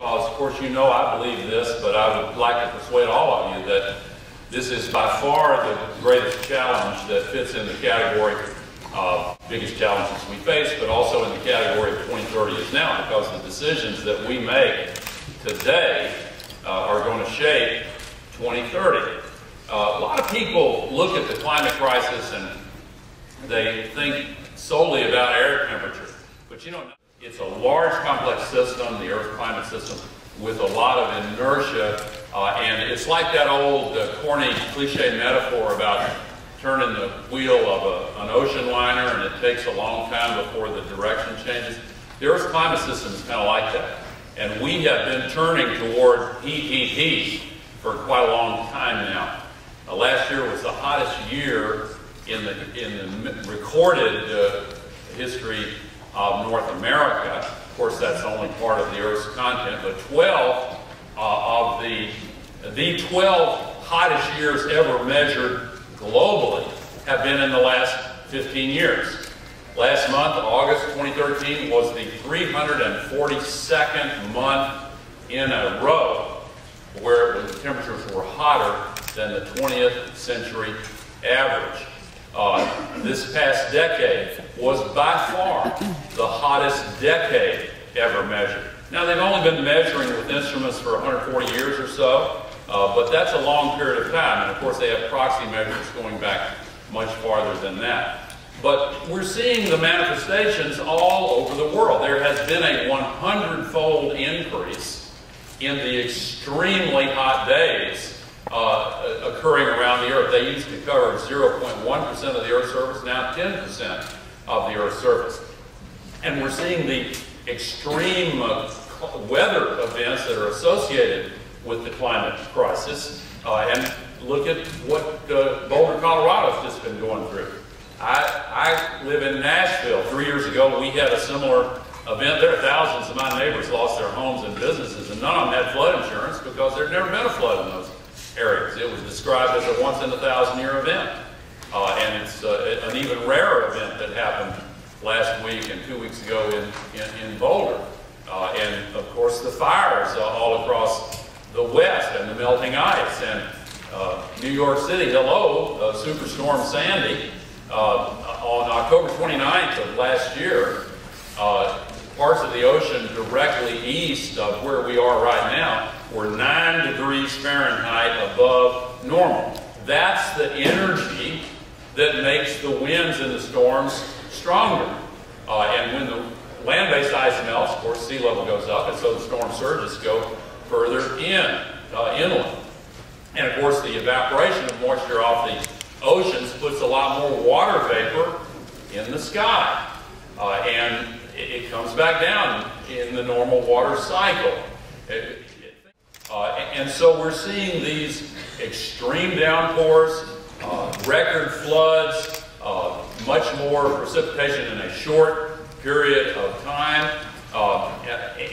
Because, of course, you know I believe this, but I would like to persuade all of you that this is by far the greatest challenge that fits in the category of biggest challenges we face, but also in the category of 2030 is now, because the decisions that we make today uh, are going to shape 2030. Uh, a lot of people look at the climate crisis and they think solely about air temperature. But you know, it's a large, complex system, the Earth climate system, with a lot of inertia. Uh, and it's like that old uh, corny cliche metaphor about turning the wheel of a, an ocean liner and it takes a long time before the direction changes. The Earth's climate system is kind of like that. And we have been turning toward heat, heat, heat for quite a long time now. Uh, last year was the hottest year in the, in the recorded uh, history of North America. Of course, that's only part of the Earth's content, but 12 uh, of the, the 12 hottest years ever measured globally have been in the last 15 years. Last month, August 2013, was the 342nd month in a row where the temperatures were hotter than the 20th century average. Uh, this past decade was by far the hottest decade ever measured. Now, they've only been measuring with instruments for 140 years or so, uh, but that's a long period of time. And of course, they have proxy measures going back much farther than that. But we're seeing the manifestations all over the world. There has been a 100-fold increase in the extremely hot days uh, occurring around the Earth. They used to cover 0.1% of the Earth's surface, now 10% of the Earth's surface. And we're seeing the extreme uh, weather events that are associated with the climate crisis. Uh, and look at what uh, Boulder, Colorado's just been going through. I, I live in Nashville. Three years ago, we had a similar event there. are Thousands of my neighbors lost their homes and businesses, and none of them had flood insurance because there'd never been a flood in those areas. It was described as a once in a thousand year event. Uh, and it's uh, an even rarer event that happened last week and two weeks ago in, in, in Boulder. Uh, and of course the fires uh, all across the west and the melting ice. And uh, New York City, hello, uh, Superstorm Sandy. on October 29th of last year, parts of the ocean directly east of where we are right now were 9 degrees Fahrenheit above normal. That's the energy that makes the winds and the storms stronger. Uh, and when the land-based ice melts, of course, sea level goes up, and so the storm surges go further in, uh, inland. And of course, the evaporation of moisture off the oceans puts a lot more water vapor in the sky. Uh, and it, it, comes back down in the normal water cycle. It, and so we're seeing these extreme downpours, uh, record floods, uh, much more precipitation in a short period of time. Uh,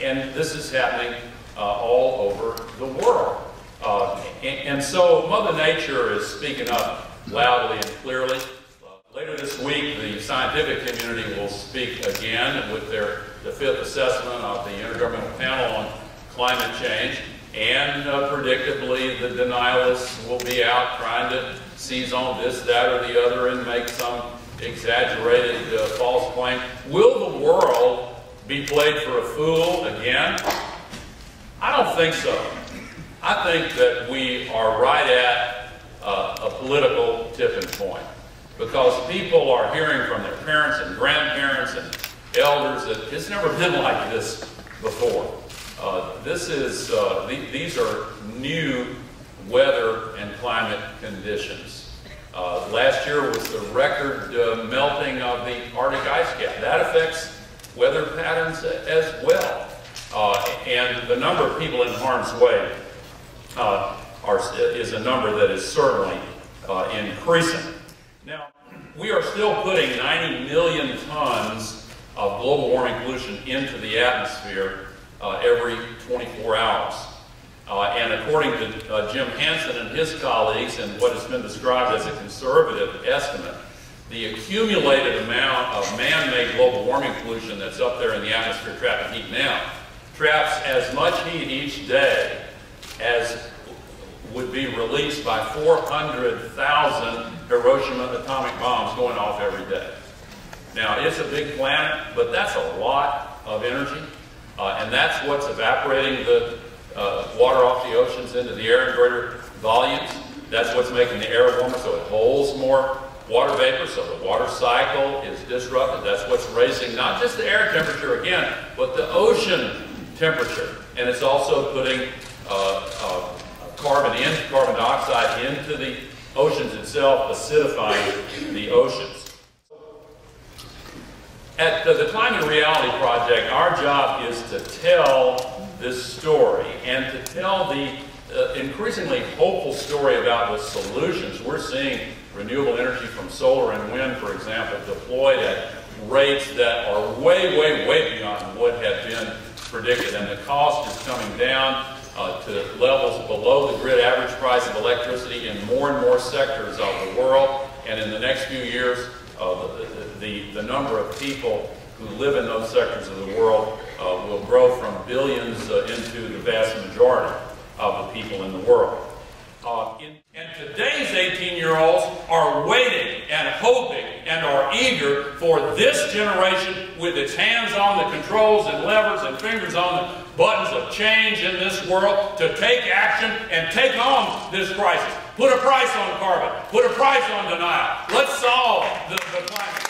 and this is happening uh, all over the world. Uh, and, and, so Mother Nature is speaking up loudly and clearly. later this week, the scientific community will speak again with their the fifth assessment of the Intergovernmental Panel on Climate Change. And uh, predictably, the denialists will be out trying to seize on this, that, or the other and make some exaggerated uh, false claim. Will the world be played for a fool again? I don't think so. I think that we are right at uh, a political tipping point because people are hearing from their parents and grandparents and elders that it's never been like this before. Uh, this is, uh, th these are new weather and climate conditions. Uh, last year was the record uh, melting of the Arctic ice cap. That affects weather patterns as well. Uh, and the number of people in harm's way are, is a number that is certainly increasing. Now, we are still putting 90 million tons of global warming pollution into the atmosphere uh, every 24 hours. Uh, and according to uh, Jim Hansen and his colleagues, and what has been described as a conservative estimate, the accumulated amount of man-made global warming pollution that's up there in the atmosphere trapping heat now traps as much heat each day as would be released by 400,000 Hiroshima atomic bombs going off every day. Now, it's a big planet, but that's a lot of energy, uh, and that's what's evaporating the uh, water off the oceans into the air in greater volumes. That's what's making the air warmer, so it holds more water vapor, so the water cycle is disrupted. That's what's raising not just the air temperature again, but the ocean temperature. And it's also putting uh, uh, carbon in, carbon dioxide into the oceans itself, acidifying the oceans. At the, the Climate Reality Project, our job is to tell this story and to tell the uh, increasingly hopeful story about the solutions. We're seeing renewable energy from solar and wind, for example, deployed at rates that are way, way, way beyond what had been predicted. And the cost is coming down uh, to levels below the grid average price of electricity in more and more sectors of the world. And in the next few years, uh, the, the, number of people who live in those sectors of the world uh, will grow from billions uh, into the vast majority of the people in the world. Uh, in, and today's 18-year-olds are waiting and hoping and are eager for this generation with its hands on the controls and levers and fingers on the buttons of change in this world to take action and take on this crisis. Put a price on carbon. Put a price on denial. Let's solve the, the climate